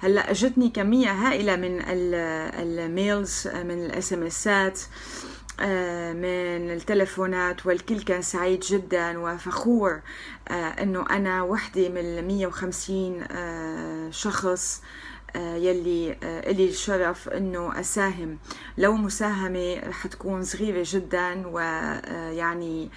هلا اجتني كمية هائلة من ال mails من ال SMS ات من التلفونات والكل كان سعيد جدا وفخور إنه أنا وحدة من 150 شخص يلي إلي الشرف أنه أساهم. لو مساهمة رح تكون صغيرة جدا ويعني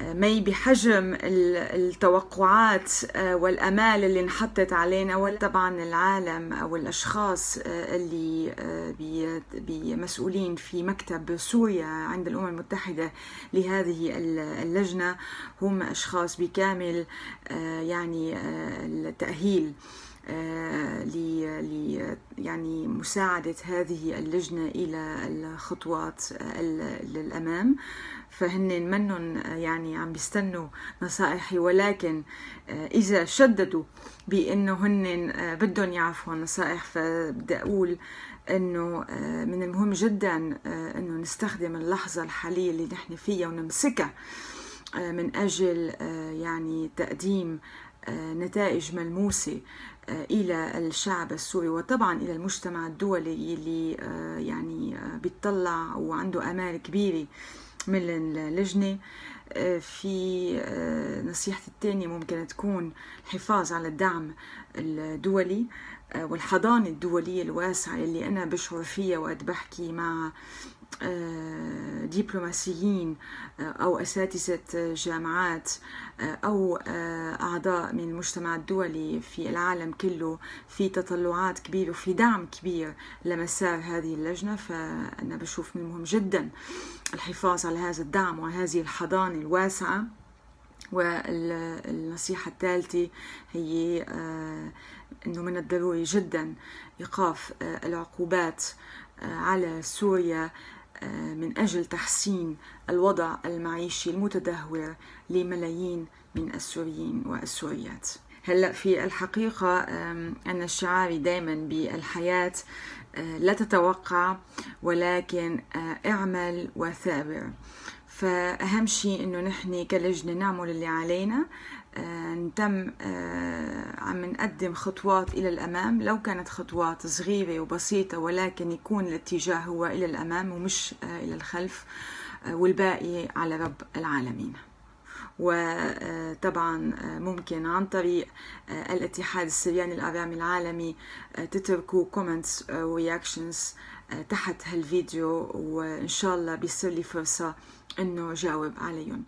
مي بحجم التوقعات آه، والأمال اللي انحطت علينا وطبعا العالم أو الأشخاص آه، اللي آه، بمسؤولين في مكتب سوريا عند الأمم المتحدة لهذه اللجنة هم أشخاص بكامل يعني التأهيل. ل يعني مساعدة هذه اللجنة إلى الخطوات للأمام. فهن منن يعني عم بيستنوا نصائحي ولكن إذا شددوا بأنه هن بدهم يعرفوا النصائح فبدي أقول إنه من المهم جدا إنه نستخدم اللحظة الحالية اللي نحن فيها ونمسكها من أجل يعني تقديم نتائج ملموسة إلى الشعب السوري وطبعا إلى المجتمع الدولي اللي يعني بيطلع وعنده آمال كبيرة من اللجنة. في نصيحتي الثانية ممكن تكون الحفاظ على الدعم الدولي والحضانة الدولية الواسعة اللي أنا بشعر فيها وقت بحكي مع آه، دبلوماسيين آه، أو أساتذة جامعات آه، أو أعضاء من المجتمع الدولي في العالم كله في تطلعات كبيرة وفي دعم كبير لمسار هذه اللجنة فأنا بشوف من المهم جدا الحفاظ على هذا الدعم وهذه الحضانة الواسعة. والنصيحة الثالثة هي أنه من الضروري جدا إيقاف العقوبات على سوريا آه، من أجل تحسين الوضع المعيشي المتدهور لملايين من السوريين والسوريات. هلأ في الحقيقة أن شعاري دائما بالحياة آه، لا تتوقع ولكن آه، اعمل وثابر. فأهم شيء إنه نحن كلجنة نعمل اللي علينا. نتم آه، عم نقدم خطوات إلى الأمام. لو كانت خطوات صغيرة وبسيطة ولكن يكون الاتجاه هو إلى الأمام ومش آه، إلى الخلف آه، والباقي على رب العالمين. وطبعا ممكن عن طريق الاتحاد السرياني الأعلامي العالمي تتركوا comments و reactions تحت هالفيديو وإن شاء الله بيصير لي فرصة إنه جاوب عليهم.